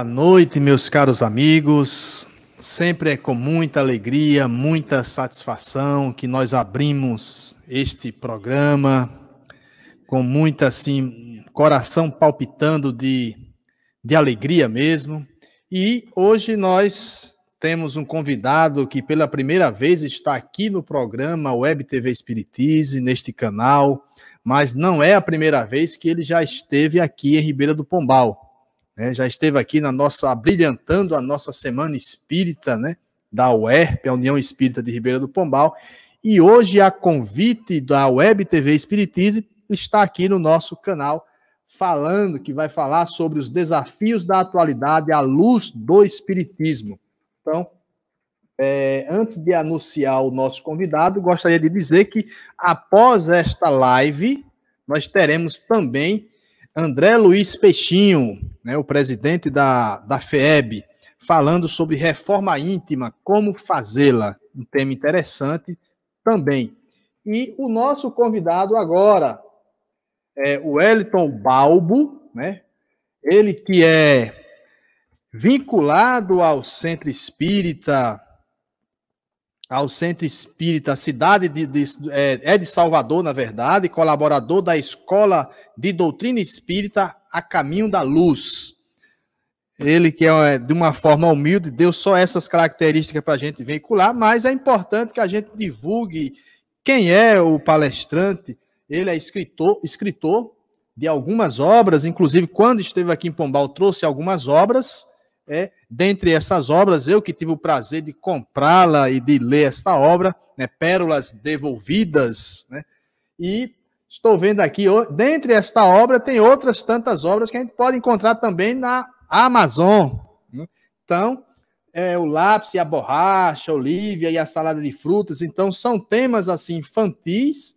Boa noite, meus caros amigos. Sempre é com muita alegria, muita satisfação que nós abrimos este programa com muita assim coração palpitando de, de alegria mesmo. E hoje nós temos um convidado que pela primeira vez está aqui no programa Web TV Espiritize, neste canal, mas não é a primeira vez que ele já esteve aqui em Ribeira do Pombal. Né? Já esteve aqui na nossa, brilhantando a nossa Semana Espírita, né? Da UERP, a União Espírita de Ribeira do Pombal. E hoje, a convite da Web TV Espiritize, está aqui no nosso canal falando que vai falar sobre os desafios da atualidade à luz do Espiritismo. Então, é, antes de anunciar o nosso convidado, gostaria de dizer que após esta live, nós teremos também André Luiz Peixinho, né, o presidente da, da FEB, falando sobre reforma íntima, como fazê-la. Um tema interessante também. E o nosso convidado agora é o Wellington Balbo, né? Ele que é vinculado ao Centro Espírita, ao Centro Espírita, cidade de, de é, é, de Salvador, na verdade, colaborador da Escola de Doutrina Espírita A Caminho da Luz. Ele que é de uma forma humilde, deu só essas características para a gente veicular, mas é importante que a gente divulgue quem é o palestrante. Ele é escritor, escritor de algumas obras, inclusive quando esteve aqui em Pombal trouxe algumas obras, é, dentre essas obras, eu que tive o prazer de comprá-la e de ler esta obra, né, Pérolas Devolvidas, né, e estou vendo aqui, dentre esta obra, tem outras tantas obras que a gente pode encontrar também na Amazon. Né? Então, é, o lápis e a borracha, Olivia e a salada de frutas, então são temas assim infantis,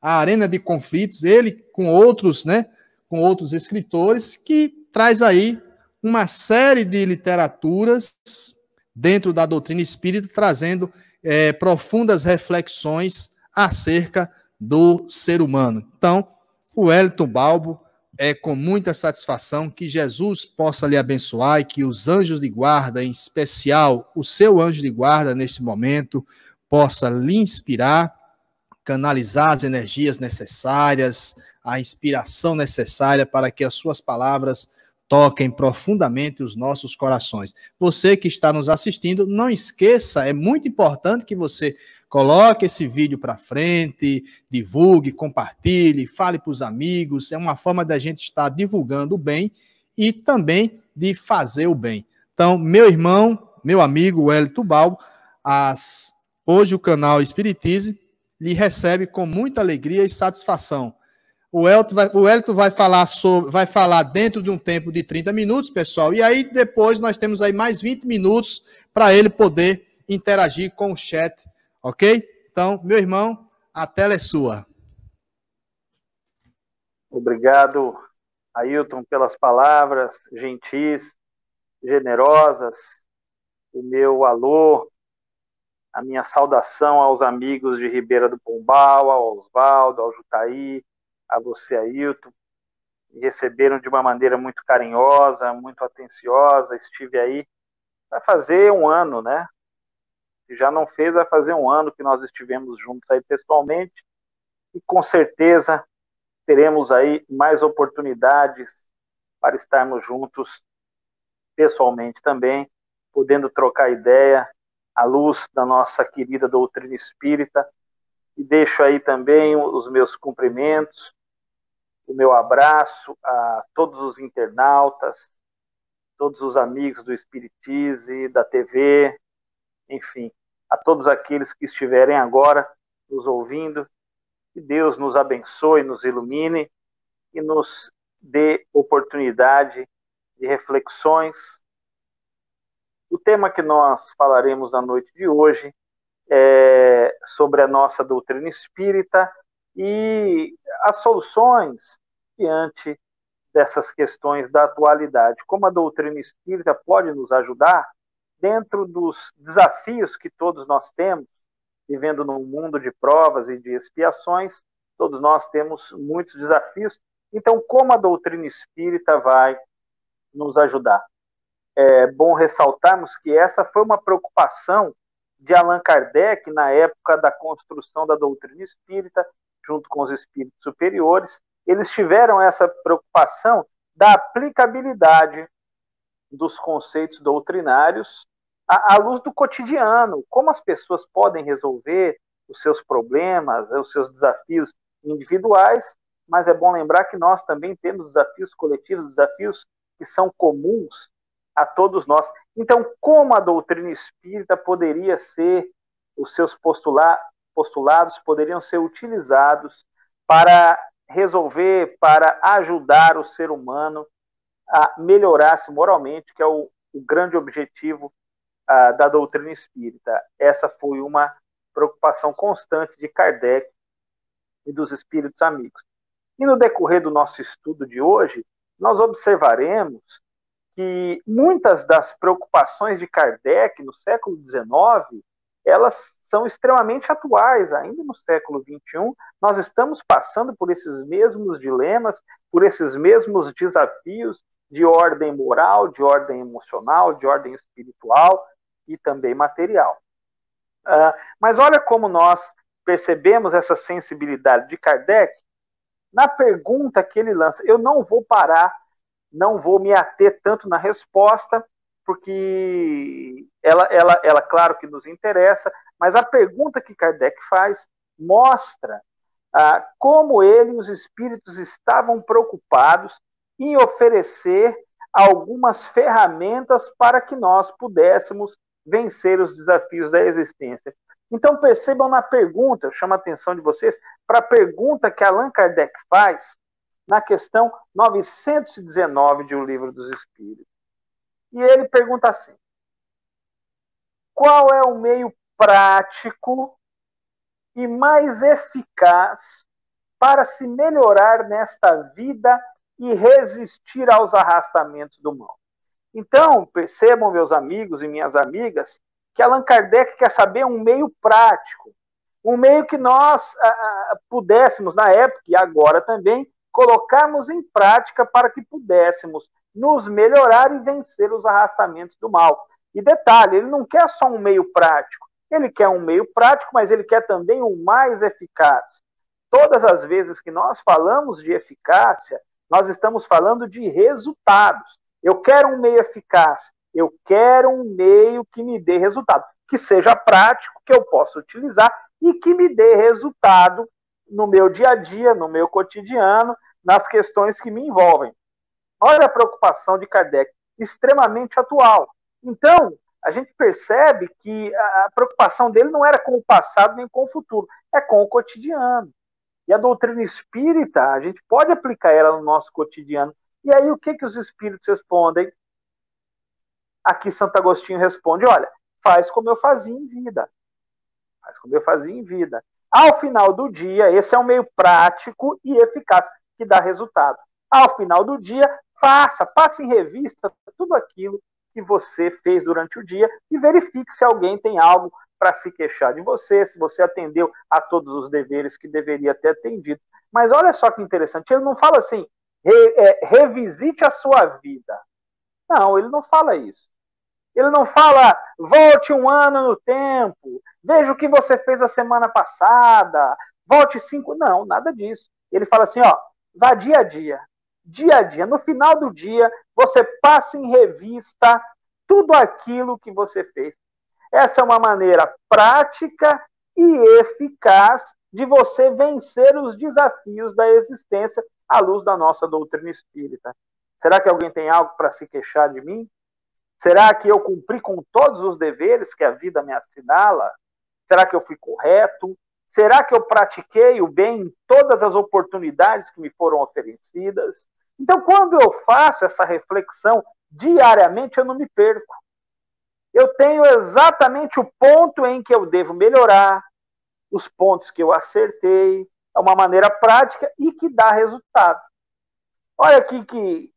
a arena de conflitos, ele com outros, né, com outros escritores que traz aí uma série de literaturas dentro da doutrina espírita, trazendo é, profundas reflexões acerca do ser humano. Então, o Elton Balbo é com muita satisfação que Jesus possa lhe abençoar e que os anjos de guarda, em especial o seu anjo de guarda neste momento, possa lhe inspirar, canalizar as energias necessárias, a inspiração necessária para que as suas palavras toquem profundamente os nossos corações. Você que está nos assistindo, não esqueça, é muito importante que você coloque esse vídeo para frente, divulgue, compartilhe, fale para os amigos. É uma forma da gente estar divulgando o bem e também de fazer o bem. Então, meu irmão, meu amigo Wellington Balbo, as... hoje o canal Espiritize lhe recebe com muita alegria e satisfação o Elton vai, o Elton vai falar sobre, vai falar dentro de um tempo de 30 minutos, pessoal. E aí depois nós temos aí mais 20 minutos para ele poder interagir com o chat, ok? Então, meu irmão, a tela é sua. Obrigado, Ailton, pelas palavras gentis, generosas, o meu alô, a minha saudação aos amigos de Ribeira do Pombal, ao Oswaldo, ao Jutaí, a você, Ailton. Me receberam de uma maneira muito carinhosa, muito atenciosa. Estive aí. Vai fazer um ano, né? Se já não fez, vai fazer um ano que nós estivemos juntos aí pessoalmente. E com certeza teremos aí mais oportunidades para estarmos juntos pessoalmente também, podendo trocar ideia à luz da nossa querida doutrina espírita. E deixo aí também os meus cumprimentos o meu abraço a todos os internautas, todos os amigos do Espiritize, da TV, enfim, a todos aqueles que estiverem agora nos ouvindo. Que Deus nos abençoe, nos ilumine e nos dê oportunidade de reflexões. O tema que nós falaremos na noite de hoje é sobre a nossa doutrina espírita e as soluções diante dessas questões da atualidade. Como a doutrina espírita pode nos ajudar dentro dos desafios que todos nós temos, vivendo num mundo de provas e de expiações, todos nós temos muitos desafios. Então, como a doutrina espírita vai nos ajudar? é bom ressaltarmos que essa foi uma preocupação de Allan Kardec na época da construção da doutrina espírita, junto com os espíritos superiores. Eles tiveram essa preocupação da aplicabilidade dos conceitos doutrinários à, à luz do cotidiano, como as pessoas podem resolver os seus problemas, os seus desafios individuais, mas é bom lembrar que nós também temos desafios coletivos, desafios que são comuns a todos nós. Então, como a doutrina espírita poderia ser, os seus postula postulados poderiam ser utilizados para resolver, para ajudar o ser humano a melhorar-se moralmente, que é o, o grande objetivo uh, da doutrina espírita. Essa foi uma preocupação constante de Kardec e dos espíritos amigos. E no decorrer do nosso estudo de hoje, nós observaremos que muitas das preocupações de Kardec no século XIX, elas são extremamente atuais, ainda no século XXI, nós estamos passando por esses mesmos dilemas, por esses mesmos desafios de ordem moral, de ordem emocional, de ordem espiritual e também material. Uh, mas olha como nós percebemos essa sensibilidade de Kardec na pergunta que ele lança. Eu não vou parar, não vou me ater tanto na resposta, porque ela, ela, ela, claro que nos interessa, mas a pergunta que Kardec faz mostra ah, como ele e os espíritos estavam preocupados em oferecer algumas ferramentas para que nós pudéssemos vencer os desafios da existência. Então percebam na pergunta, eu chamo a atenção de vocês para a pergunta que Allan Kardec faz na questão 919 de O Livro dos Espíritos. E ele pergunta assim: Qual é o meio prático e mais eficaz para se melhorar nesta vida e resistir aos arrastamentos do mal? Então, percebam, meus amigos e minhas amigas, que Allan Kardec quer saber um meio prático, um meio que nós ah, pudéssemos, na época e agora também, colocarmos em prática para que pudéssemos nos melhorar e vencer os arrastamentos do mal. E detalhe, ele não quer só um meio prático, ele quer um meio prático, mas ele quer também o mais eficaz. Todas as vezes que nós falamos de eficácia, nós estamos falando de resultados. Eu quero um meio eficaz, eu quero um meio que me dê resultado, que seja prático, que eu possa utilizar e que me dê resultado no meu dia a dia, no meu cotidiano, nas questões que me envolvem. Olha a preocupação de Kardec, extremamente atual. Então, a gente percebe que a preocupação dele não era com o passado nem com o futuro, é com o cotidiano. E a doutrina espírita, a gente pode aplicar ela no nosso cotidiano. E aí, o que, que os espíritos respondem? Aqui Santo Agostinho responde: olha, faz como eu fazia em vida. Faz como eu fazia em vida. Ao final do dia, esse é um meio prático e eficaz que dá resultado. Ao final do dia, faça, passe em revista tudo aquilo que você fez durante o dia e verifique se alguém tem algo para se queixar de você, se você atendeu a todos os deveres que deveria ter atendido. Mas olha só que interessante, ele não fala assim, re, é, revisite a sua vida. Não, ele não fala isso. Ele não fala, volte um ano no tempo, veja o que você fez a semana passada, volte cinco. Não, nada disso. Ele fala assim, ó, vá dia a dia. Dia a dia. No final do dia, você passa em revista tudo aquilo que você fez. Essa é uma maneira prática e eficaz de você vencer os desafios da existência à luz da nossa doutrina espírita. Será que alguém tem algo para se queixar de mim? Será que eu cumpri com todos os deveres que a vida me assinala? Será que eu fui correto? Será que eu pratiquei o bem em todas as oportunidades que me foram oferecidas? Então, quando eu faço essa reflexão diariamente, eu não me perco. Eu tenho exatamente o ponto em que eu devo melhorar, os pontos que eu acertei, é uma maneira prática e que dá resultado. Olha aqui que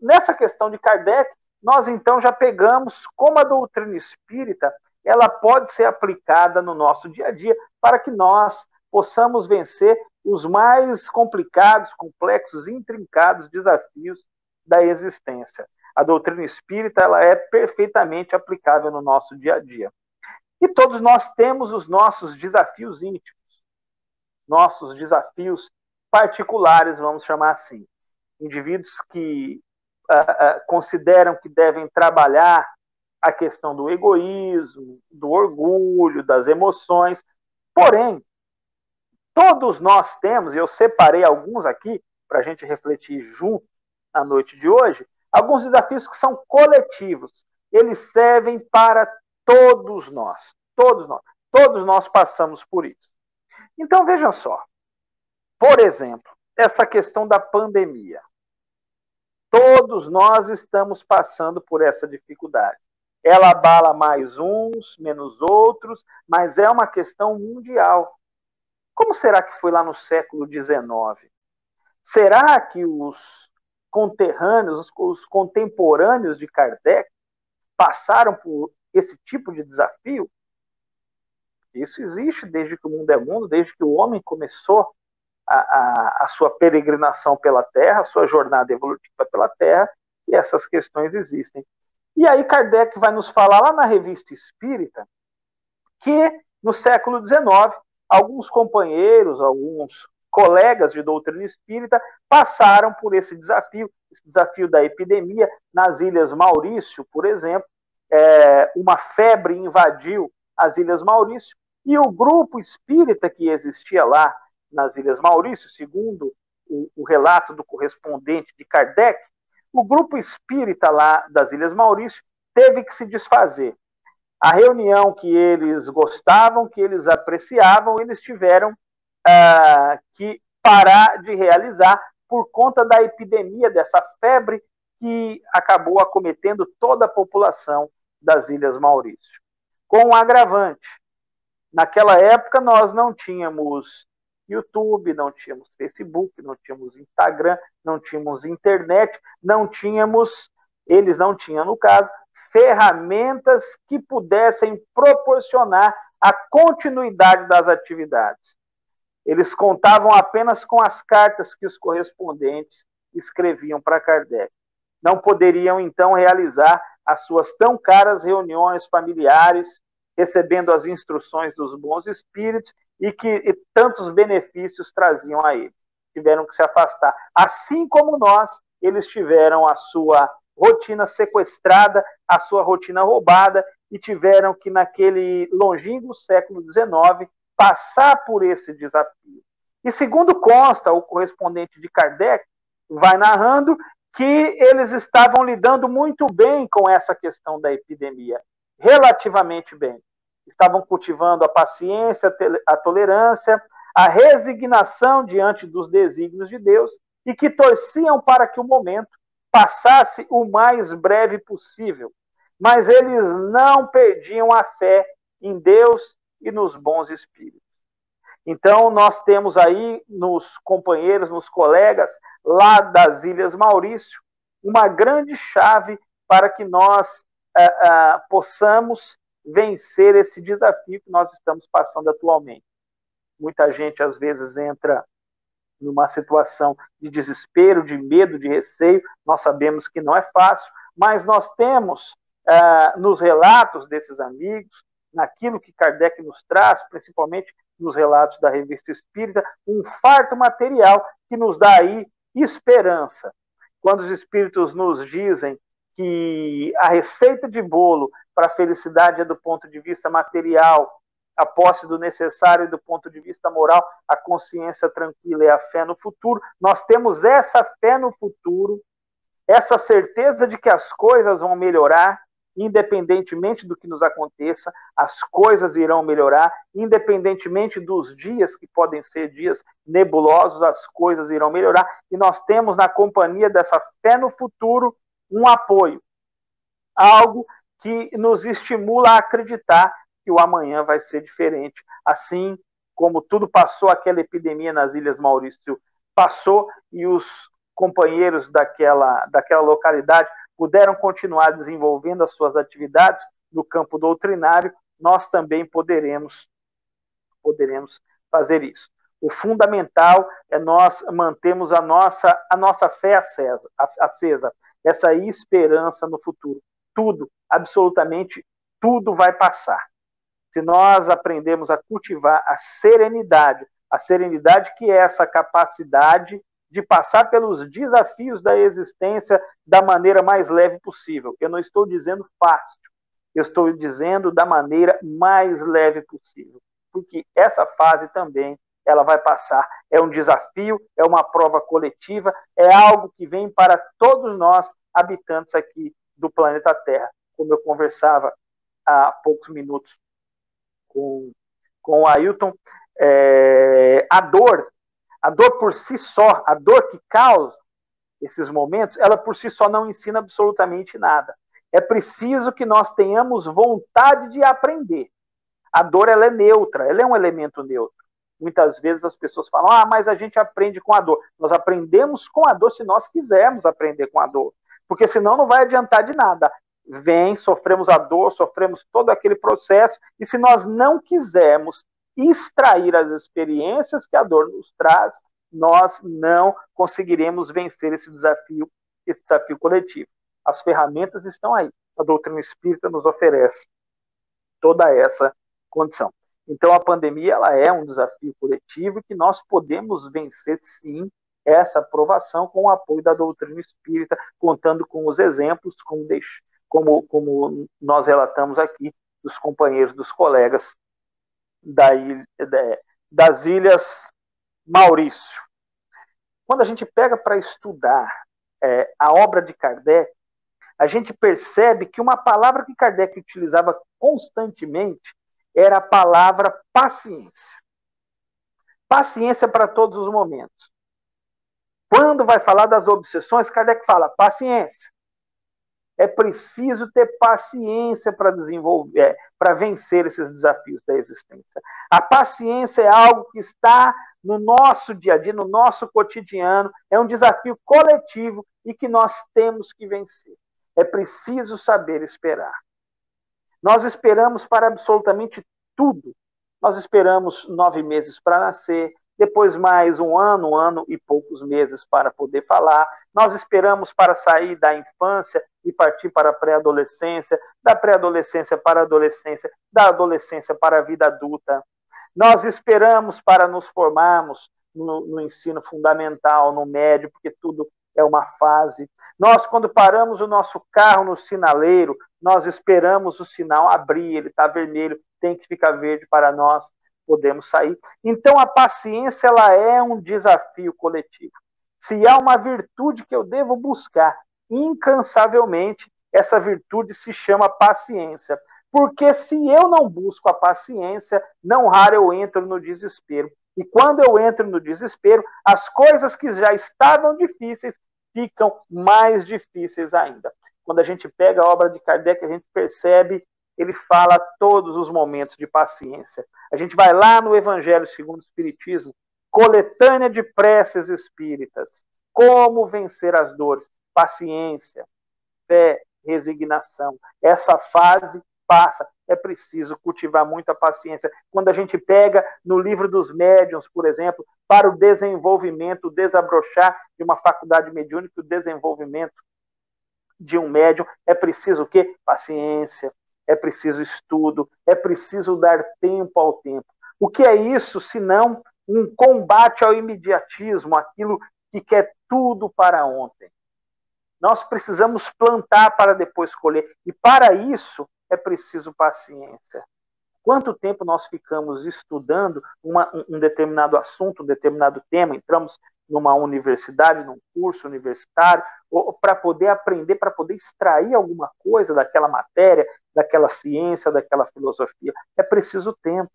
nessa questão de Kardec, nós então já pegamos como a doutrina espírita ela pode ser aplicada no nosso dia a dia para que nós possamos vencer os mais complicados, complexos, intrincados desafios da existência. A doutrina espírita ela é perfeitamente aplicável no nosso dia a dia. E todos nós temos os nossos desafios íntimos, nossos desafios particulares, vamos chamar assim. Indivíduos que uh, uh, consideram que devem trabalhar a questão do egoísmo, do orgulho, das emoções. Porém, todos nós temos, e eu separei alguns aqui para a gente refletir junto na noite de hoje, alguns desafios que são coletivos. Eles servem para todos nós. Todos nós. Todos nós passamos por isso. Então, vejam só. Por exemplo, essa questão da pandemia. Todos nós estamos passando por essa dificuldade. Ela abala mais uns, menos outros, mas é uma questão mundial. Como será que foi lá no século XIX? Será que os conterrâneos, os, os contemporâneos de Kardec passaram por esse tipo de desafio? Isso existe desde que o mundo é mundo, desde que o homem começou a, a, a, sua peregrinação pela Terra, a sua jornada evolutiva pela Terra, e essas questões existem. E aí Kardec vai nos falar lá na Revista Espírita que no século XIX, alguns companheiros, alguns colegas de doutrina espírita passaram por esse desafio, esse desafio da epidemia nas Ilhas Maurício, por exemplo, é, uma febre invadiu as Ilhas Maurício e o grupo espírita que existia lá nas Ilhas Maurício, segundo o, o relato do correspondente de Kardec, o grupo espírita lá das Ilhas Maurício teve que se desfazer. A reunião que eles gostavam, que eles apreciavam, eles tiveram uh, que parar de realizar por conta da epidemia, dessa febre que acabou acometendo toda a população das Ilhas Maurício. Com um agravante, naquela época nós não tínhamos YouTube, não tínhamos Facebook, não tínhamos Instagram, não tínhamos internet, não tínhamos, eles não tinham, no caso, ferramentas que pudessem proporcionar a continuidade das atividades. Eles contavam apenas com as cartas que os correspondentes escreviam para Kardec. Não poderiam, então, realizar as suas tão caras reuniões familiares, recebendo as instruções dos bons espíritos e que e tantos benefícios traziam a eles. Tiveram que se afastar. Assim como nós, eles tiveram a sua rotina sequestrada, a sua rotina roubada e tiveram que, naquele longínquo século XIX, passar por esse desafio. E segundo consta, o correspondente de Kardec vai narrando que eles estavam lidando muito bem com essa questão da epidemia, relativamente bem estavam cultivando a paciência, a tolerância, a resignação diante dos desígnios de Deus e que torciam para que o momento passasse o mais breve possível. Mas eles não perdiam a fé em Deus e nos bons espíritos. Então, nós temos aí nos companheiros, nos colegas lá das Ilhas Maurício, uma grande chave para que nós ah, ah, possamos vencer esse desafio que nós estamos passando atualmente. Muita gente, às vezes, entra numa situação de desespero, de medo, de receio. Nós sabemos que não é fácil, mas nós temos ah, nos relatos desses amigos, naquilo que Kardec nos traz, principalmente nos relatos da Revista Espírita, um farto material que nos dá aí esperança. Quando os espíritos nos dizem que a receita de bolo para a felicidade é do ponto de vista material, a posse do necessário do ponto de vista moral, a consciência tranquila e a fé no futuro. Nós temos essa fé no futuro, essa certeza de que as coisas vão melhorar, independentemente do que nos aconteça, as coisas irão melhorar, independentemente dos dias que podem ser dias nebulosos, as coisas irão melhorar, e nós temos na companhia dessa fé no futuro um apoio, algo que nos estimula a acreditar que o amanhã vai ser diferente. Assim como tudo passou, aquela epidemia nas Ilhas Maurício passou e os companheiros daquela, daquela localidade puderam continuar desenvolvendo as suas atividades no campo doutrinário, nós também poderemos poderemos fazer isso. O fundamental é nós mantermos a nossa, a nossa fé acesa, acesa essa esperança no futuro. Tudo, absolutamente tudo vai passar. Se nós aprendemos a cultivar a serenidade, a serenidade que é essa capacidade de passar pelos desafios da existência da maneira mais leve possível. Eu não estou dizendo fácil, eu estou dizendo da maneira mais leve possível, porque essa fase também ela vai passar. É um desafio, é uma prova coletiva, é algo que vem para todos nós habitantes aqui do planeta Terra. Como eu conversava há poucos minutos com, com o Ailton, é, a dor a dor por si só, a dor que causa esses momentos, ela por si só não ensina absolutamente nada. É preciso que nós tenhamos vontade de aprender. A dor ela é neutra, ela é um elemento neutro. Muitas vezes as pessoas falam: "Ah, mas a gente aprende com a dor". Nós aprendemos com a dor se nós quisermos aprender com a dor, porque senão não vai adiantar de nada. Vem, sofremos a dor, sofremos todo aquele processo, e se nós não quisermos extrair as experiências que a dor nos traz, nós não conseguiremos vencer esse desafio, esse desafio coletivo. As ferramentas estão aí. A doutrina espírita nos oferece toda essa condição. Então a pandemia ela é um desafio coletivo que nós podemos vencer sim essa aprovação com o apoio da doutrina espírita, contando com os exemplos, como, como, como nós relatamos aqui, dos companheiros, dos colegas da ilha, das Ilhas Maurício. Quando a gente pega para estudar é, a obra de Kardec, a gente percebe que uma palavra que Kardec utilizava constantemente era a palavra paciência. Paciência para todos os momentos. Quando vai falar das obsessões, Kardec fala paciência. É preciso ter paciência para desenvolver, é, para vencer esses desafios da existência. A paciência é algo que está no nosso dia a dia, no nosso cotidiano, é um desafio coletivo e que nós temos que vencer. É preciso saber esperar. Nós esperamos para absolutamente tudo. Nós esperamos nove meses para nascer, depois mais um ano, um ano e poucos meses para poder falar. Nós esperamos para sair da infância e partir para a pré-adolescência, da pré-adolescência para a adolescência, da adolescência para a vida adulta. Nós esperamos para nos formarmos no, no ensino fundamental, no médio, porque tudo é uma fase. Nós, quando paramos o nosso carro no sinaleiro, nós esperamos o sinal abrir, ele está vermelho, tem que ficar verde para nós podemos sair. Então a paciência ela é um desafio coletivo. Se há uma virtude que eu devo buscar incansavelmente, essa virtude se chama paciência. Porque se eu não busco a paciência, não raro eu entro no desespero. E quando eu entro no desespero, as coisas que já estavam difíceis ficam mais difíceis ainda. Quando a gente pega a obra de Kardec, a gente percebe ele fala todos os momentos de paciência. A gente vai lá no Evangelho segundo o Espiritismo, coletânea de preces espíritas. Como vencer as dores? Paciência, fé, resignação. Essa fase passa. É preciso cultivar muita paciência. Quando a gente pega no livro dos médiuns, por exemplo, para o desenvolvimento, o desabrochar de uma faculdade mediúnica, o desenvolvimento de um médium, é preciso o quê? Paciência, é preciso estudo, é preciso dar tempo ao tempo. O que é isso senão um combate ao imediatismo, aquilo que quer tudo para ontem? Nós precisamos plantar para depois colher, e para isso é preciso paciência. Quanto tempo nós ficamos estudando uma, um determinado assunto, um determinado tema, entramos numa universidade, num curso universitário, para poder aprender, para poder extrair alguma coisa daquela matéria, daquela ciência, daquela filosofia. É preciso tempo.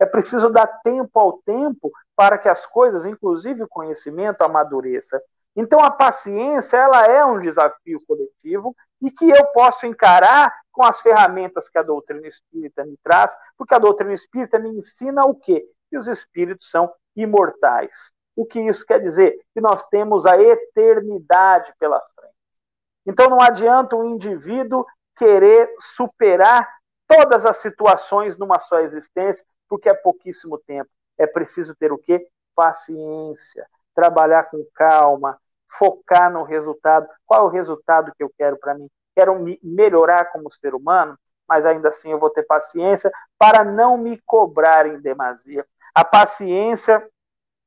É preciso dar tempo ao tempo para que as coisas, inclusive o conhecimento, amadureça. Então a paciência, ela é um desafio coletivo e que eu posso encarar com as ferramentas que a doutrina espírita me traz, porque a doutrina espírita me ensina o quê? Que os espíritos são imortais. O que isso quer dizer? Que nós temos a eternidade pela frente. Então não adianta o indivíduo querer superar todas as situações numa só existência, porque é pouquíssimo tempo. É preciso ter o quê? Paciência, trabalhar com calma, focar no resultado. Qual é o resultado que eu quero para mim? Quero me melhorar como ser humano, mas ainda assim eu vou ter paciência para não me cobrar em demasia. A paciência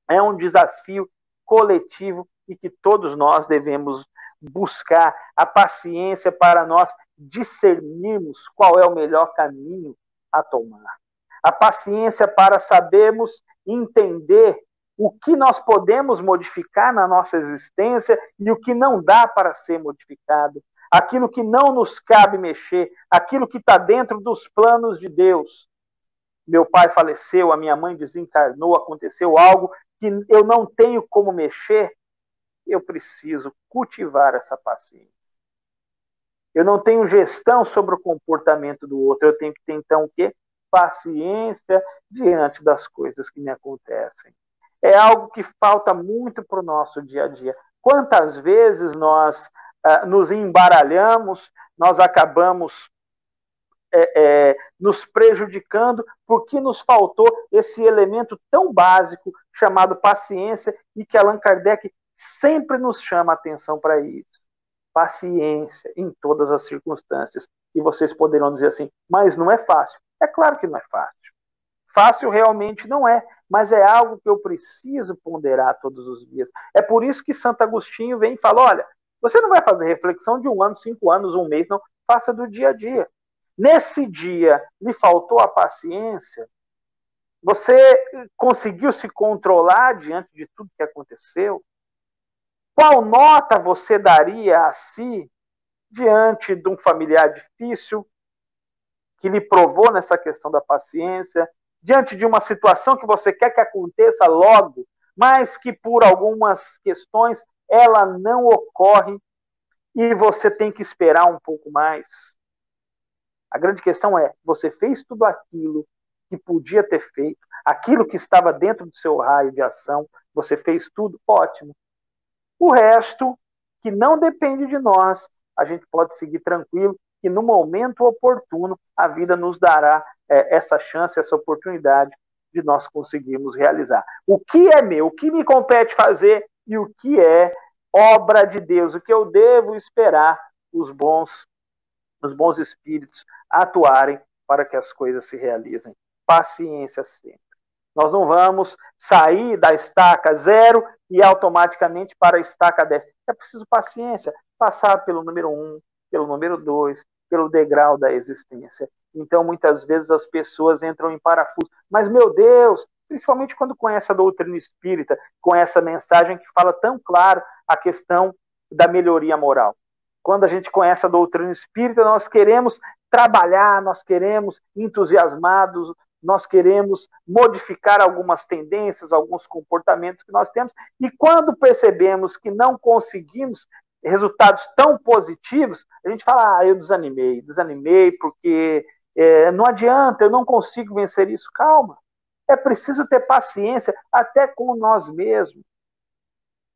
é um desafio coletivo e que todos nós devemos buscar a paciência para nós discernirmos qual é o melhor caminho a tomar. A paciência para sabermos entender o que nós podemos modificar na nossa existência e o que não dá para ser modificado, aquilo que não nos cabe mexer, aquilo que está dentro dos planos de Deus. Meu pai faleceu, a minha mãe desencarnou, aconteceu algo que eu não tenho como mexer, eu preciso cultivar essa paciência. Eu não tenho gestão sobre o comportamento do outro, eu tenho que ter então o quê? Paciência diante das coisas que me acontecem é algo que falta muito para o nosso dia a dia. Quantas vezes nós uh, nos embaralhamos, nós acabamos é, é, nos prejudicando porque nos faltou esse elemento tão básico chamado paciência e que Allan Kardec sempre nos chama a atenção para isso. Paciência em todas as circunstâncias. E vocês poderão dizer assim, mas não é fácil. É claro que não é fácil. Fácil realmente não é, mas é algo que eu preciso ponderar todos os dias. É por isso que Santo Agostinho vem e fala: olha, você não vai fazer reflexão de um ano, cinco anos, um mês, não. Faça do dia a dia. Nesse dia lhe faltou a paciência, você conseguiu se controlar diante de tudo que aconteceu? Qual nota você daria a si diante de um familiar difícil que lhe provou nessa questão da paciência, diante de uma situação que você quer que aconteça logo, mas que por algumas questões ela não ocorre e você tem que esperar um pouco mais. A grande questão é: você fez tudo aquilo que podia ter feito, aquilo que estava dentro do seu raio de ação, você fez tudo, ótimo. O resto, que não depende de nós, a gente pode seguir tranquilo, que no momento oportuno a vida nos dará é, essa chance, essa oportunidade de nós conseguirmos realizar. O que é meu, o que me compete fazer e o que é obra de Deus, o que eu devo esperar os bons, os bons espíritos atuarem para que as coisas se realizem. Paciência sempre. Nós não vamos sair da estaca zero e automaticamente para a estaca 10. É preciso paciência, passar pelo número um, pelo número dois, pelo degrau da existência. Então, muitas vezes as pessoas entram em parafuso. Mas, meu Deus, principalmente quando conhece a doutrina espírita, com essa mensagem que fala tão claro a questão da melhoria moral. Quando a gente conhece a doutrina espírita, nós queremos trabalhar, nós queremos entusiasmados, nós queremos modificar algumas tendências, alguns comportamentos que nós temos, e quando percebemos que não conseguimos resultados tão positivos, a gente fala, ah, eu desanimei, desanimei porque é, não adianta, eu não consigo vencer isso. Calma. É preciso ter paciência até com nós mesmos.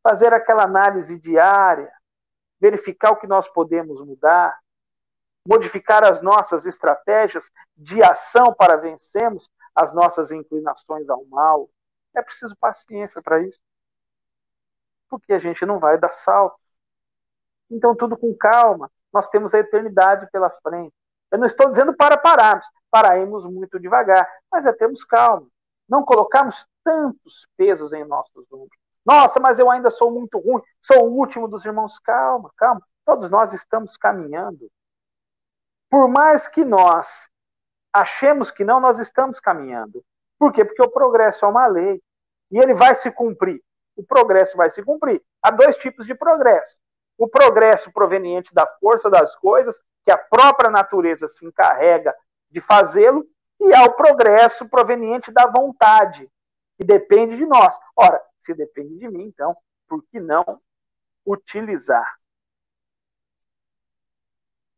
Fazer aquela análise diária, verificar o que nós podemos mudar, modificar as nossas estratégias de ação para vencermos as nossas inclinações ao mal. É preciso paciência para isso. Porque a gente não vai dar salto. Então, tudo com calma. Nós temos a eternidade pela frente. Eu não estou dizendo para pararmos, pararemos muito devagar, mas é termos calma. Não colocarmos tantos pesos em nossos ombros. Nossa, mas eu ainda sou muito ruim, sou o último dos irmãos. Calma, calma. Todos nós estamos caminhando. Por mais que nós achemos que não, nós estamos caminhando. Por quê? Porque o progresso é uma lei. E ele vai se cumprir. O progresso vai se cumprir. Há dois tipos de progresso. O progresso proveniente da força das coisas que a própria natureza se encarrega de fazê-lo, e ao progresso proveniente da vontade, que depende de nós. Ora, se depende de mim, então, por que não utilizar?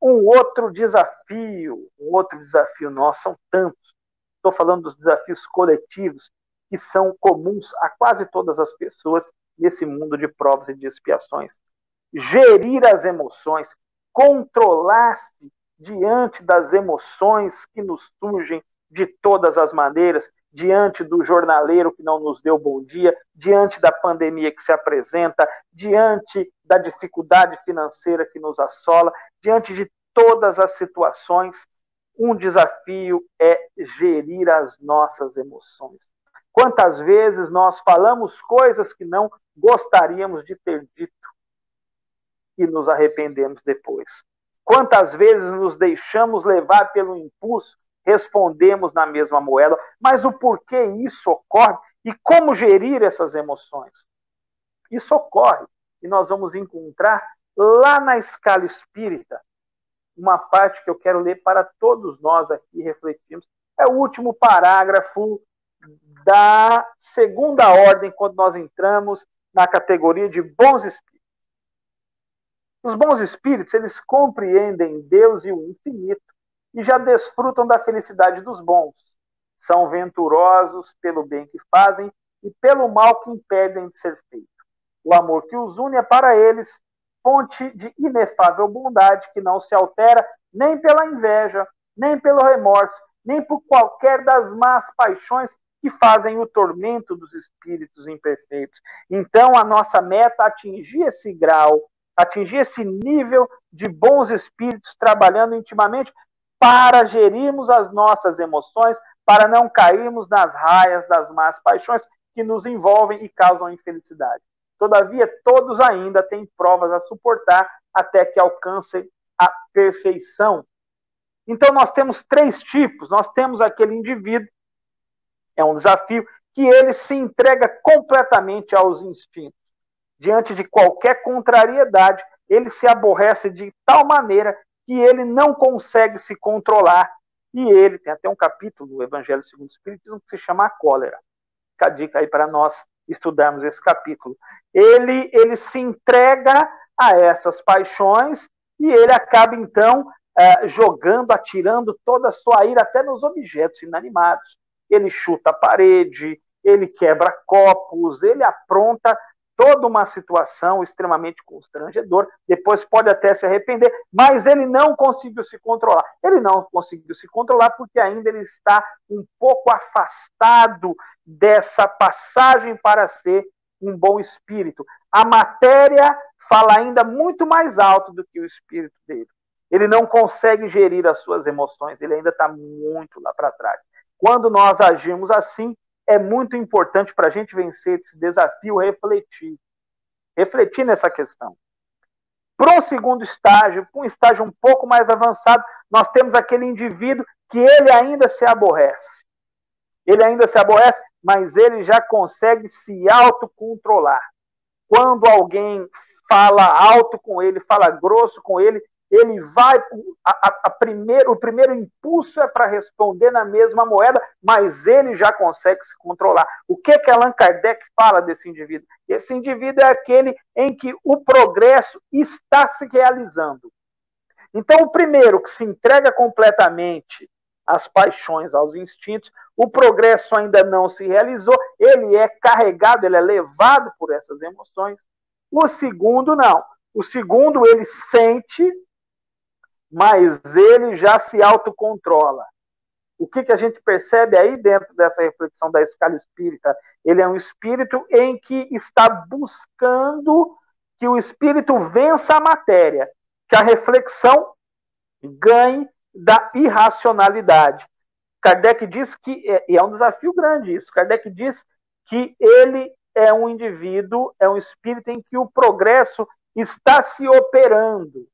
Um outro desafio, um outro desafio nosso, são tantos. Estou falando dos desafios coletivos que são comuns a quase todas as pessoas nesse mundo de provas e de expiações. Gerir as emoções, controlar-se diante das emoções que nos surgem de todas as maneiras, diante do jornaleiro que não nos deu bom dia, diante da pandemia que se apresenta, diante da dificuldade financeira que nos assola, diante de todas as situações, um desafio é gerir as nossas emoções. Quantas vezes nós falamos coisas que não gostaríamos de ter dito e nos arrependemos depois? Quantas vezes nos deixamos levar pelo impulso, respondemos na mesma moeda, mas o porquê isso ocorre e como gerir essas emoções? Isso ocorre e nós vamos encontrar lá na escala espírita uma parte que eu quero ler para todos nós aqui refletirmos. É o último parágrafo da segunda ordem, quando nós entramos na categoria de bons espíritos. Os bons espíritos, eles compreendem Deus e o infinito e já desfrutam da felicidade dos bons. São venturosos pelo bem que fazem e pelo mal que impedem de ser feito. O amor que os une é para eles fonte de inefável bondade que não se altera nem pela inveja, nem pelo remorso, nem por qualquer das más paixões que fazem o tormento dos espíritos imperfeitos. Então, a nossa meta é atingir esse grau, atingir esse nível de bons espíritos trabalhando intimamente para gerirmos as nossas emoções, para não cairmos nas raias das más paixões que nos envolvem e causam infelicidade. Todavia, todos ainda têm provas a suportar até que alcancem a perfeição. Então, nós temos três tipos. Nós temos aquele indivíduo é um desafio que ele se entrega completamente aos instintos. Diante de qualquer contrariedade, ele se aborrece de tal maneira que ele não consegue se controlar. E ele tem até um capítulo do Evangelho segundo o Espiritismo que se chama a cólera. Fica a dica aí para nós estudarmos esse capítulo. Ele, ele se entrega a essas paixões e ele acaba, então, eh, jogando, atirando toda a sua ira até nos objetos inanimados ele chuta a parede, ele quebra copos, ele apronta toda uma situação extremamente constrangedora. Depois pode até se arrepender, mas ele não conseguiu se controlar. Ele não conseguiu se controlar porque ainda ele está um pouco afastado dessa passagem para ser um bom espírito. A matéria fala ainda muito mais alto do que o espírito dele. Ele não consegue gerir as suas emoções, ele ainda está muito lá para trás. Quando nós agimos assim, é muito importante para a gente vencer esse desafio refletir. Refletir nessa questão. Para um segundo estágio, para um estágio um pouco mais avançado, nós temos aquele indivíduo que ele ainda se aborrece. Ele ainda se aborrece, mas ele já consegue se autocontrolar. Quando alguém fala alto com ele, fala grosso com ele, ele vai. A, a, primeiro, o primeiro impulso é para responder na mesma moeda, mas ele já consegue se controlar. O que, que Allan Kardec fala desse indivíduo? Esse indivíduo é aquele em que o progresso está se realizando. Então, o primeiro que se entrega completamente às paixões, aos instintos, o progresso ainda não se realizou, ele é carregado, ele é levado por essas emoções. O segundo, não. O segundo, ele sente mas ele já se autocontrola. O que, que a gente percebe aí dentro dessa reflexão da escala espírita? Ele é um espírito em que está buscando que o espírito vença a matéria, que a reflexão ganhe da irracionalidade. Kardec diz que, é, e é um desafio grande isso, Kardec diz que ele é um indivíduo, é um espírito em que o progresso está se operando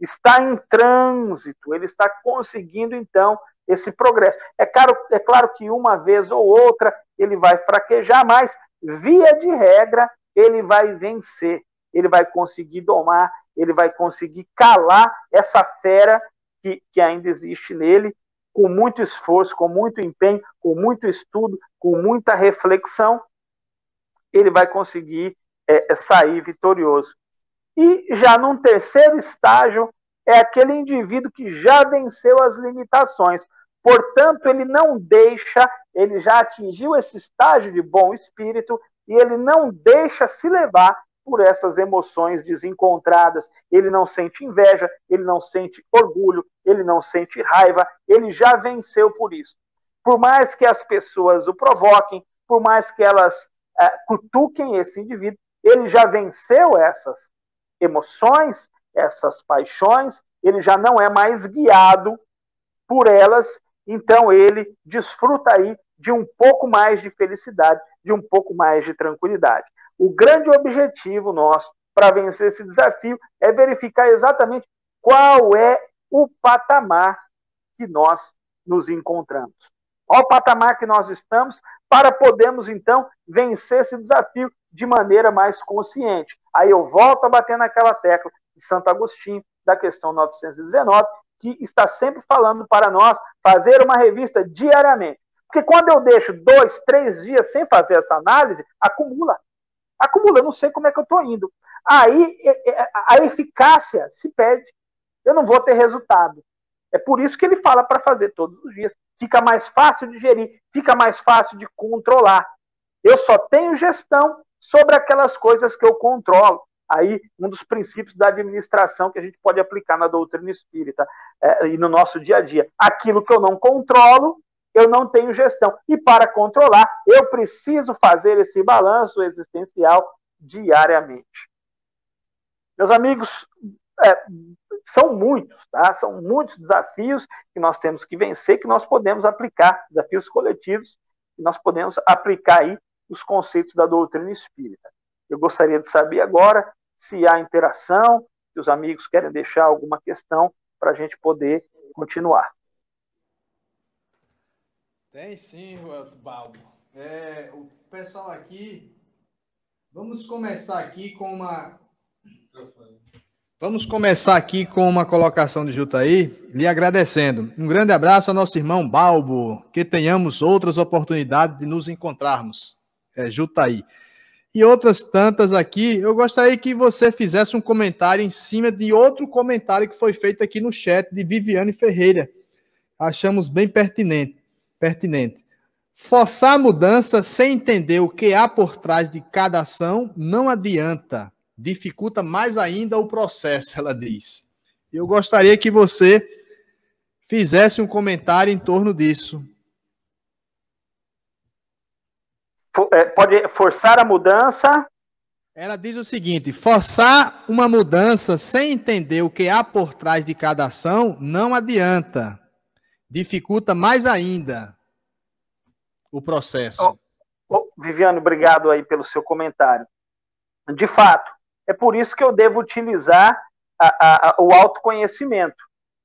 está em trânsito, ele está conseguindo, então, esse progresso. É claro, é claro que uma vez ou outra ele vai fraquejar, mas, via de regra, ele vai vencer, ele vai conseguir domar, ele vai conseguir calar essa fera que, que ainda existe nele, com muito esforço, com muito empenho, com muito estudo, com muita reflexão, ele vai conseguir é, sair vitorioso. E já num terceiro estágio, é aquele indivíduo que já venceu as limitações. Portanto, ele não deixa, ele já atingiu esse estágio de bom espírito e ele não deixa se levar por essas emoções desencontradas. Ele não sente inveja, ele não sente orgulho, ele não sente raiva, ele já venceu por isso. por mais que as pessoas o provoquem, por mais que elas é, cutuquem esse indivíduo, ele já venceu essas emoções, essas paixões, ele já não é mais guiado por elas, então ele desfruta aí de um pouco mais de felicidade, de um pouco mais de tranquilidade. O grande objetivo nosso para vencer esse desafio é verificar exatamente qual é o patamar que nós nos encontramos. Qual o patamar que nós estamos para podermos, então, vencer esse desafio de maneira mais consciente. Aí eu volto a bater naquela tecla de Santo Agostinho, da questão 919, que está sempre falando para nós fazer uma revista diariamente. Porque quando eu deixo dois, três dias sem fazer essa análise, acumula. Acumula, eu não sei como é que eu estou indo. Aí a eficácia se perde. Eu não vou ter resultado. É por isso que ele fala para fazer todos os dias. Fica mais fácil de gerir, fica mais fácil de controlar. Eu só tenho gestão sobre aquelas coisas que eu controlo. Aí, um dos princípios da administração que a gente pode aplicar na doutrina espírita é, e no nosso dia a dia. Aquilo que eu não controlo, eu não tenho gestão. E para controlar, eu preciso fazer esse balanço existencial diariamente. Meus amigos, é, são muitos, tá? São muitos desafios que nós temos que vencer, que nós podemos aplicar, desafios coletivos, que nós podemos aplicar aí os conceitos da doutrina espírita. Eu gostaria de saber agora se há interação, se os amigos querem deixar alguma questão para a gente poder continuar. Tem sim, Balbo. É, o pessoal aqui, vamos começar aqui com uma Vamos começar aqui com uma colocação de Jutaí, lhe agradecendo. Um grande abraço ao nosso irmão Balbo, que tenhamos outras oportunidades de nos encontrarmos. É Jutaí. E outras tantas aqui, eu gostaria que você fizesse um comentário em cima de outro comentário que foi feito aqui no chat de Viviane Ferreira. Achamos bem pertinente. pertinente. Forçar a mudança sem entender o que há por trás de cada ação não adianta dificulta mais ainda o processo, ela diz. Eu gostaria que você fizesse um comentário em torno disso. É, pode forçar a mudança. Ela diz o seguinte: forçar uma mudança sem entender o que há por trás de cada ação não adianta. Dificulta mais ainda o processo. Oh, oh, Viviane, obrigado aí pelo seu comentário. De fato, é por isso que eu devo utilizar a, a, o autoconhecimento.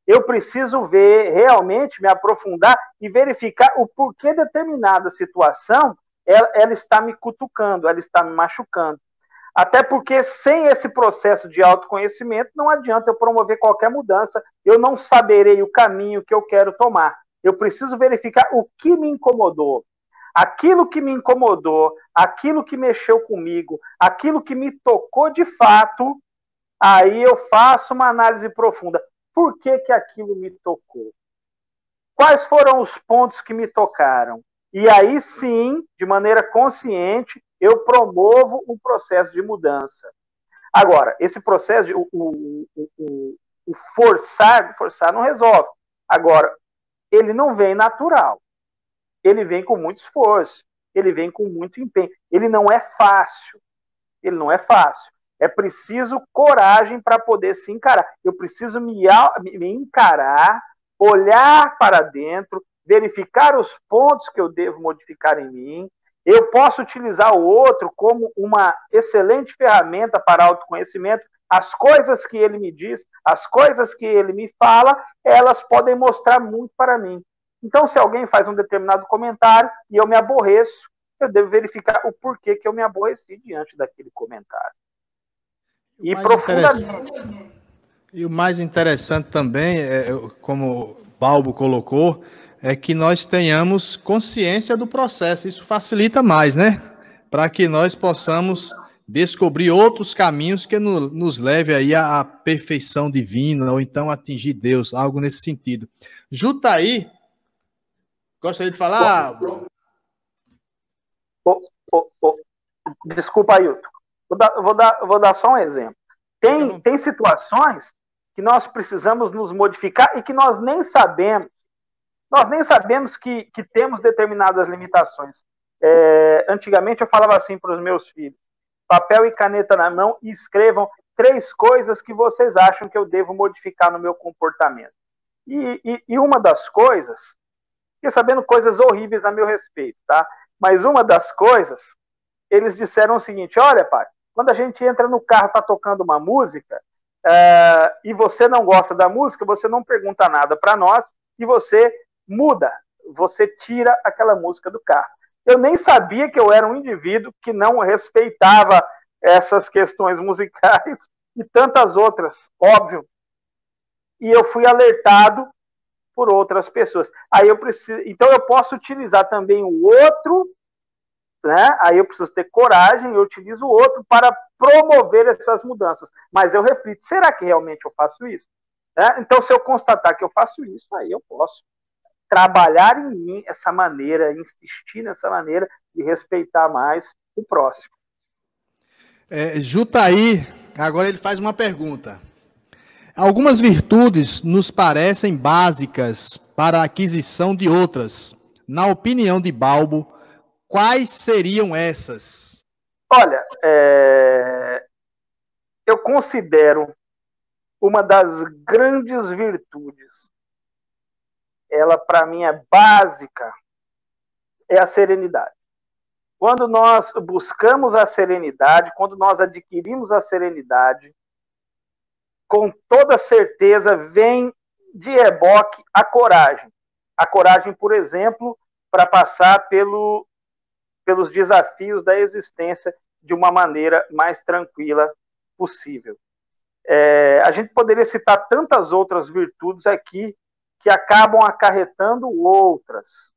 Eu preciso ver, realmente me aprofundar e verificar o porquê determinada situação ela, ela está me cutucando, ela está me machucando. Até porque sem esse processo de autoconhecimento não adianta eu promover qualquer mudança, eu não saberei o caminho que eu quero tomar. Eu preciso verificar o que me incomodou aquilo que me incomodou, aquilo que mexeu comigo, aquilo que me tocou de fato, aí eu faço uma análise profunda. Por que, que aquilo me tocou? Quais foram os pontos que me tocaram? E aí sim, de maneira consciente, eu promovo um processo de mudança. Agora, esse processo, de, o, o, o, o forçar, forçar não resolve. Agora, ele não vem natural ele vem com muito esforço, ele vem com muito empenho. Ele não é fácil. Ele não é fácil. É preciso coragem para poder se encarar. Eu preciso me, me encarar, olhar para dentro, verificar os pontos que eu devo modificar em mim. Eu posso utilizar o outro como uma excelente ferramenta para autoconhecimento. As coisas que ele me diz, as coisas que ele me fala, elas podem mostrar muito para mim. Então, se alguém faz um determinado comentário e eu me aborreço, eu devo verificar o porquê que eu me aborreci diante daquele comentário. E profundamente. E o mais interessante também, é, como Balbo colocou, é que nós tenhamos consciência do processo. Isso facilita mais, né? Para que nós possamos descobrir outros caminhos que nos leve aí à perfeição divina, ou então atingir Deus, algo nesse sentido. Jutaí Gostaria de falar? Oh, oh, oh. Desculpa, Ailton. Vou dar, vou, dar, vou dar só um exemplo. Tem, tem situações que nós precisamos nos modificar e que nós nem sabemos. Nós nem sabemos que, que temos determinadas limitações. É, antigamente eu falava assim para os meus filhos: papel e caneta na mão e escrevam três coisas que vocês acham que eu devo modificar no meu comportamento. E, e, e uma das coisas, fiquei sabendo coisas horríveis a meu respeito, tá? Mas uma das coisas, eles disseram o seguinte: olha, pai, quando a gente entra no carro, tá tocando uma música, uh, e você não gosta da música, você não pergunta nada para nós e você muda, você tira aquela música do carro. Eu nem sabia que eu era um indivíduo que não respeitava essas questões musicais e tantas outras, óbvio. E eu fui alertado por outras pessoas. Aí eu preciso, então eu posso utilizar também o outro, né? Aí eu preciso ter coragem, eu utilizo o outro para promover essas mudanças. Mas eu reflito, será que realmente eu faço isso? É? Então, se eu constatar que eu faço isso, aí eu posso trabalhar em mim essa maneira, insistir nessa maneira de respeitar mais o próximo. É, Jutaí, agora ele faz uma pergunta. Algumas virtudes nos parecem básicas para a aquisição de outras. Na opinião de Balbo, quais seriam essas? Olha, é... eu considero uma das grandes virtudes, ela para mim é básica, é a serenidade. Quando nós buscamos a serenidade, quando nós adquirimos a serenidade, com toda certeza vem de reboque a coragem. A coragem, por exemplo, para passar pelo, pelos desafios da existência de uma maneira mais tranquila possível. É, a gente poderia citar tantas outras virtudes aqui que acabam acarretando outras,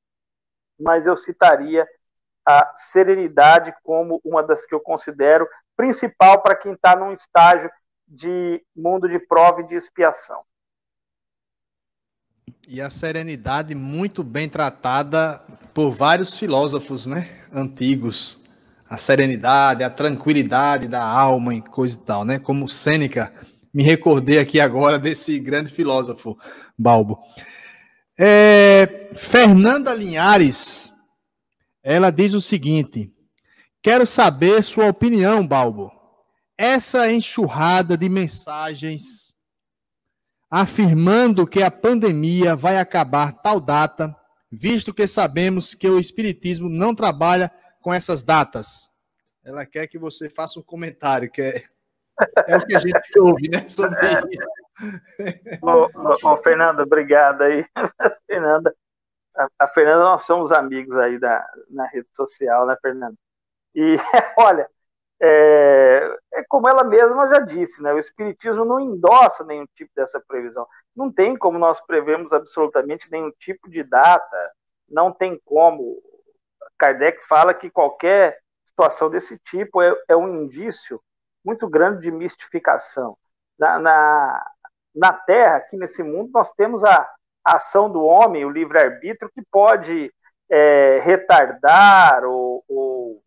mas eu citaria a serenidade como uma das que eu considero principal para quem está num estágio de mundo de prova e de expiação. E a serenidade muito bem tratada por vários filósofos, né, antigos. A serenidade, a tranquilidade da alma e coisa e tal, né? Como Sêneca, me recordei aqui agora desse grande filósofo, Balbo. É, Fernanda Linhares, ela diz o seguinte: Quero saber sua opinião, Balbo essa enxurrada de mensagens afirmando que a pandemia vai acabar tal data, visto que sabemos que o Espiritismo não trabalha com essas datas. Ela quer que você faça um comentário, que é, é o que a gente ouve, né, sobre isso. Ô, Fernanda, obrigado aí. Fernanda, a, a, Fernanda, nós somos amigos aí da, na rede social, né, Fernanda? E, olha, é, é, como ela mesma já disse, né? O Espiritismo não endossa nenhum tipo dessa previsão. Não tem como nós prevemos absolutamente nenhum tipo de data, não tem como. Kardec fala que qualquer situação desse tipo é, é um indício muito grande de mistificação. Na, na, na Terra, aqui nesse mundo, nós temos a, ação do homem, o livre-arbítrio, que pode é, retardar ou, ou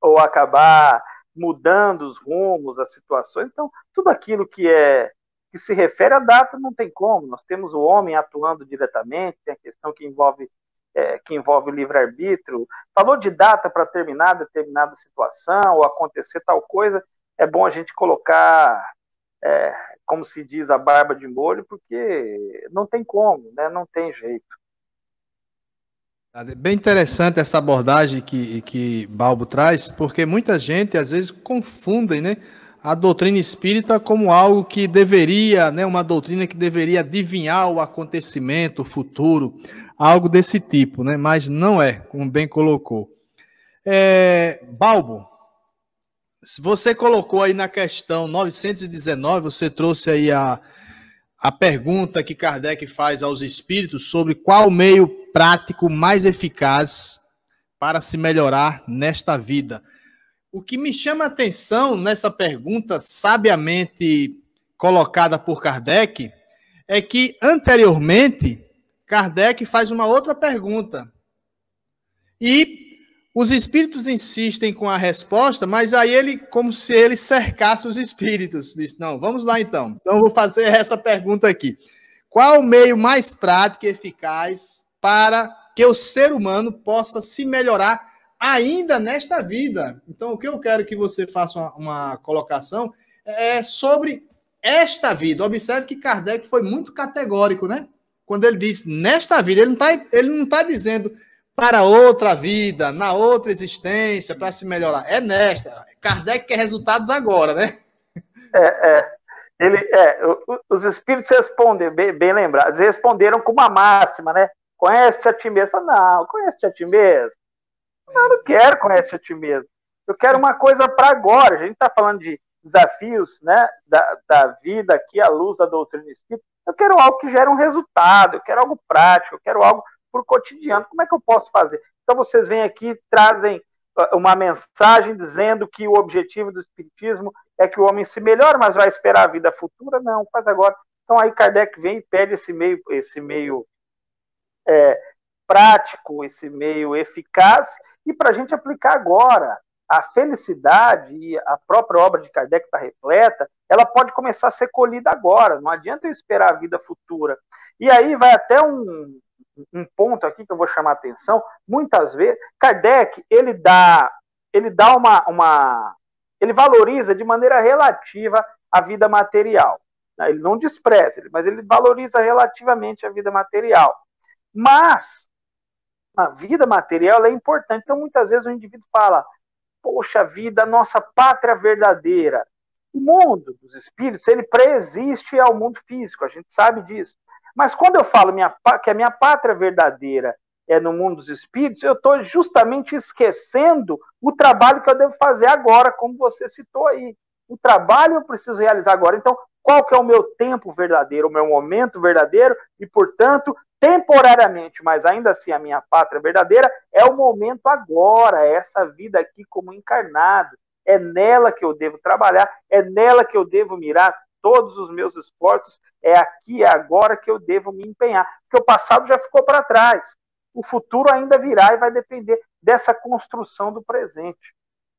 ou acabar mudando os rumos, as situações. Então, tudo aquilo que é que se refere à data não tem como. Nós temos o homem atuando diretamente, tem a questão que envolve é, que envolve o livre-arbítrio. Falou de data para terminar determinada situação ou acontecer tal coisa, é bom a gente colocar, é, como se diz, a barba de molho, porque não tem como, né? não tem jeito. Bem interessante essa abordagem que, que Balbo traz, porque muita gente às vezes confundem né, a doutrina espírita como algo que deveria, né, uma doutrina que deveria adivinhar o acontecimento, o futuro, algo desse tipo, né, mas não é, como bem colocou. É, Balbo, você colocou aí na questão 919, você trouxe aí a, a pergunta que Kardec faz aos espíritos sobre qual meio prático mais eficaz para se melhorar nesta vida. O que me chama a atenção nessa pergunta sabiamente colocada por Kardec é que anteriormente Kardec faz uma outra pergunta. E os espíritos insistem com a resposta, mas aí ele, como se ele cercasse os espíritos. Diz: Não, vamos lá então. Então vou fazer essa pergunta aqui. Qual o meio mais prático e eficaz para que o ser humano possa se melhorar ainda nesta vida? Então, o que eu quero que você faça uma, uma colocação é sobre esta vida. Observe que Kardec foi muito categórico, né? Quando ele diz nesta vida, ele não está tá dizendo para outra vida, na outra existência, para se melhorar. É nesta. Kardec quer resultados agora, né? É, é. Ele, é, os espíritos respondem, bem, bem lembrados, responderam com uma máxima, né? Conhece-te a ti mesmo. Não, conhece-te a ti mesmo. Não, não quero conhece-te a ti mesmo. Eu quero uma coisa para agora. A gente está falando de desafios né, da, da vida aqui à luz da doutrina espírita. Eu quero algo que gere um resultado, eu quero algo prático, eu quero algo para o cotidiano. Como é que eu posso fazer? Então vocês vêm aqui, trazem uma mensagem dizendo que o objetivo do Espiritismo é que o homem se melhore, mas vai esperar a vida futura? Não, faz agora. Então aí Kardec vem e pede esse meio, esse meio é, prático, esse meio eficaz, e para a gente aplicar agora. A felicidade e a própria obra de Kardec está repleta, ela pode começar a ser colhida agora, não adianta eu esperar a vida futura. E aí vai até um, um ponto aqui que eu vou chamar a atenção, muitas vezes, Kardec, ele dá, ele dá uma, uma ele valoriza de maneira relativa a vida material. Né? Ele não despreza, mas ele valoriza relativamente a vida material. Mas a vida material é importante. Então, muitas vezes o indivíduo fala: Poxa vida, nossa pátria verdadeira. O mundo dos espíritos, ele preexiste ao mundo físico, a gente sabe disso. Mas quando eu falo minha, que a minha pátria verdadeira é no mundo dos espíritos, eu estou justamente esquecendo o trabalho que eu devo fazer agora, como você citou aí. O trabalho eu preciso realizar agora. Então, qual que é o meu tempo verdadeiro, o meu momento verdadeiro? E, portanto, temporariamente, mas ainda assim a minha pátria verdadeira é o momento agora, é essa vida aqui como encarnado. É nela que eu devo trabalhar, é nela que eu devo mirar todos os meus esforços, é aqui, é agora que eu devo me empenhar. Porque o passado já ficou para trás. O futuro ainda virá e vai depender dessa construção do presente.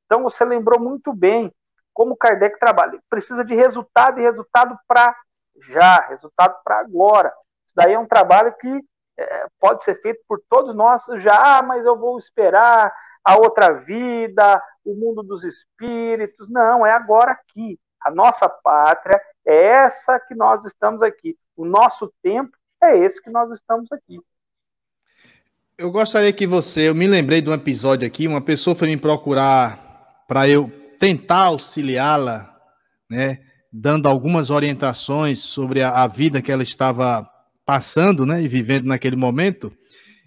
Então você lembrou muito bem como Kardec trabalha. Precisa de resultado e resultado para já, resultado para agora. Isso daí é um trabalho que é, pode ser feito por todos nós já, ah, mas eu vou esperar a outra vida, o mundo dos espíritos. Não, é agora aqui. A nossa pátria é essa que nós estamos aqui. O nosso tempo é esse que nós estamos aqui. Eu gostaria que você, eu me lembrei de um episódio aqui, uma pessoa foi me procurar para eu tentar auxiliá-la, né, dando algumas orientações sobre a, a, vida que ela estava passando, né, e vivendo naquele momento.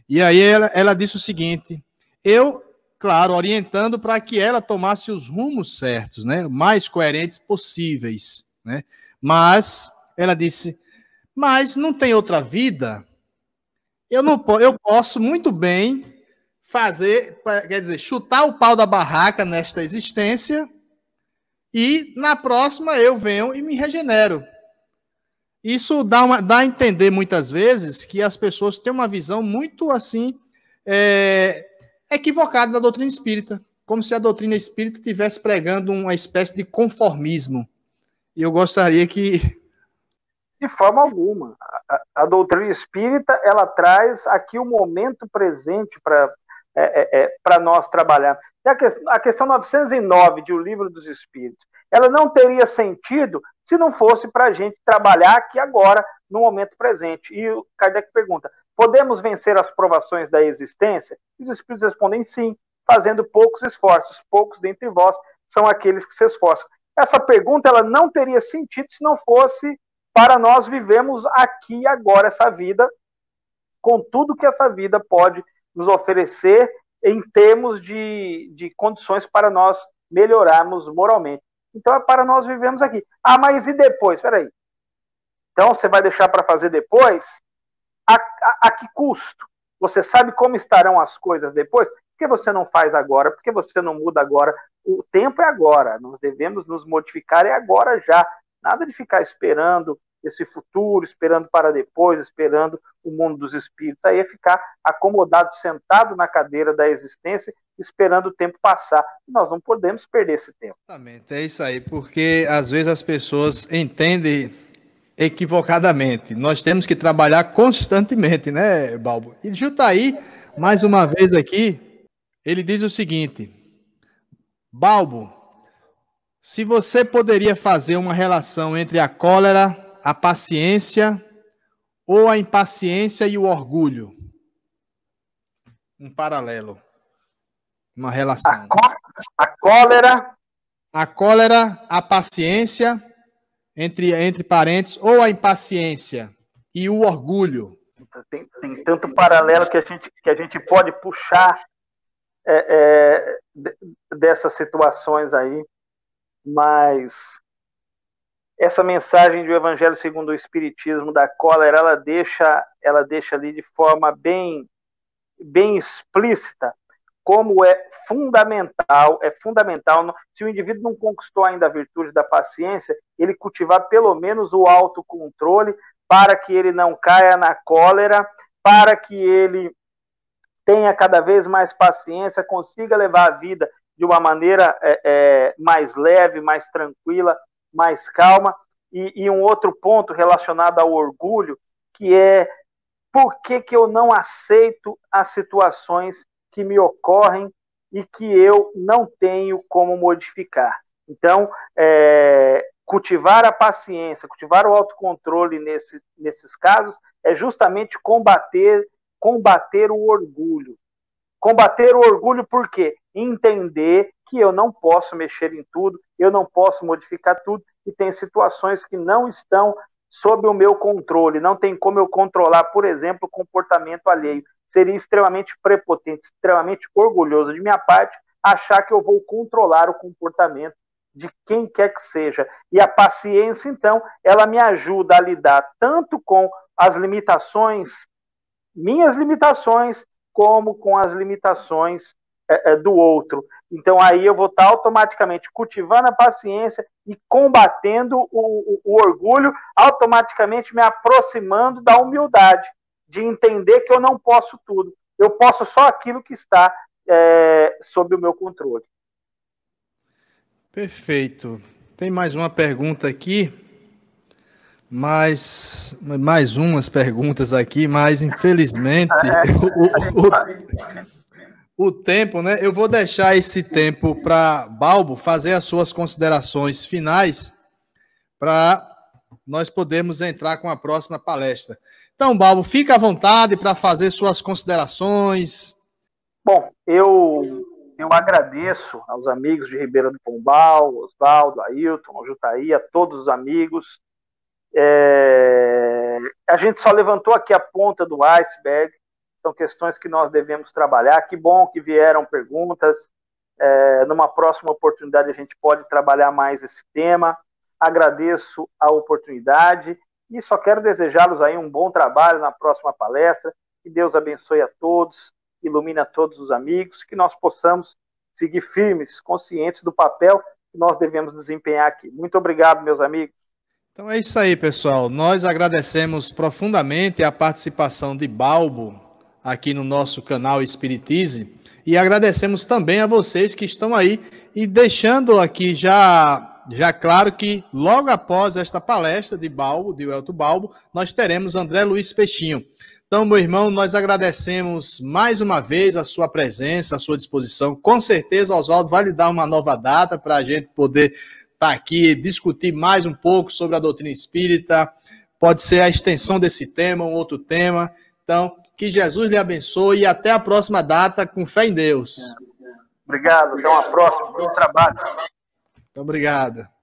E aí ela, ela disse o seguinte: eu claro, orientando para que ela tomasse os rumos certos, né, mais coerentes possíveis, né? Mas ela disse: "Mas não tem outra vida? Eu não eu posso muito bem fazer, quer dizer, chutar o pau da barraca nesta existência e na próxima eu venho e me regenero. Isso dá, uma, dá a entender muitas vezes que as pessoas têm uma visão muito assim é, equivocada da doutrina espírita, como se a doutrina espírita estivesse pregando uma espécie de conformismo. E eu gostaria que. De forma alguma. A, a doutrina espírita ela traz aqui o momento presente para é, é, é nós trabalhar. A, que, a questão 909 de O Livro dos Espíritos, ela não teria sentido se não fosse para a gente trabalhar aqui agora, no momento presente. E o Kardec pergunta: podemos vencer as provações da existência? E os Espíritos respondem sim, fazendo poucos esforços. Poucos dentre vós são aqueles que se esforçam essa pergunta ela não teria sentido se não fosse para nós vivemos aqui agora essa vida, com tudo que essa vida pode nos oferecer em termos de, de condições para nós melhorarmos moralmente. Então é para nós vivemos aqui. Ah, mas e depois? Espera aí. Então você vai deixar para fazer depois? A, a, a que custo? Você sabe como estarão as coisas depois? Que você não faz agora? Por que você não muda agora? o tempo é agora, nós devemos nos modificar é agora já. Nada de ficar esperando esse futuro, esperando para depois, esperando o mundo dos espíritos. Aí é ficar acomodado, sentado na cadeira da existência, esperando o tempo passar. E nós não podemos perder esse tempo. Exatamente, é isso aí, porque às vezes as pessoas entendem equivocadamente. Nós temos que trabalhar constantemente, né, Balbo? E Jutaí, mais uma vez aqui, ele diz o seguinte: Balbo, se você poderia fazer uma relação entre a cólera, a paciência ou a impaciência e o orgulho? Um paralelo. Uma relação. A, có a cólera. A cólera, a paciência, entre, entre parentes, ou a impaciência e o orgulho. Tem, tem tanto paralelo que a gente, que a gente pode puxar é, é, dessas situações aí mas essa mensagem do Evangelho segundo o Espiritismo da cólera, ela deixa, ela deixa ali de forma bem, bem explícita como é fundamental, é fundamental, se o indivíduo não conquistou ainda a virtude da paciência, ele cultivar pelo menos o autocontrole para que ele não caia na cólera, para que ele tenha cada vez mais paciência, consiga levar a vida de uma maneira é, é, mais leve, mais tranquila, mais calma. E, e, um outro ponto relacionado ao orgulho, que é por que, que eu não aceito as situações que me ocorrem e que eu não tenho como modificar. Então, é, cultivar a paciência, cultivar o autocontrole nesse, nesses casos é justamente combater combater o orgulho. Combater o orgulho por quê? Entender que eu não posso mexer em tudo, eu não posso modificar tudo, e tem situações que não estão sob o meu controle, não tem como eu controlar, por exemplo, o comportamento alheio. Seria extremamente prepotente, extremamente orgulhoso de minha parte achar que eu vou controlar o comportamento de quem quer que seja. E a paciência, então, ela me ajuda a lidar tanto com as limitações, minhas limitações, como com as limitações é, é, do outro. Então aí eu vou estar automaticamente cultivando a paciência e combatendo o, o, o orgulho, automaticamente me aproximando da humildade, de entender que eu não posso tudo. Eu posso só aquilo que está é, sob o meu controle. Perfeito. Tem mais uma pergunta aqui. Mais, mais umas perguntas aqui, mas infelizmente o, o, o, tempo, né? Eu vou deixar esse tempo para Balbo fazer as suas considerações finais para nós podermos entrar com a próxima palestra. Então, Balbo, fica à vontade para fazer suas considerações. Bom, eu eu agradeço aos amigos de Ribeira do Pombal, Oswaldo, Ailton, Jutaí, a todos os amigos é, a gente só levantou aqui a ponta do iceberg, são questões que nós devemos trabalhar. Que bom que vieram perguntas. É, numa próxima oportunidade a gente pode trabalhar mais esse tema. Agradeço a oportunidade e só quero desejá-los aí um bom trabalho na próxima palestra. Que Deus abençoe a todos, ilumine a todos os amigos, que nós possamos seguir firmes, conscientes do papel que nós devemos desempenhar aqui. Muito obrigado, meus amigos. Então é isso aí, pessoal. Nós agradecemos profundamente a participação de Balbo aqui no nosso canal Espiritize e agradecemos também a vocês que estão aí e deixando aqui já já claro que logo após esta palestra de Balbo, de Welto Balbo, nós teremos André Luiz Peixinho. Então, meu irmão, nós agradecemos mais uma vez a sua presença, a sua disposição. Com certeza, Oswaldo vai lhe dar uma nova data para a gente poder tá aqui, discutir mais um pouco sobre a doutrina espírita. Pode ser a extensão desse tema, um outro tema. Então, que Jesus lhe abençoe e até a próxima data, com fé em Deus. Obrigado, até uma próxima. Bom trabalho. Muito obrigado.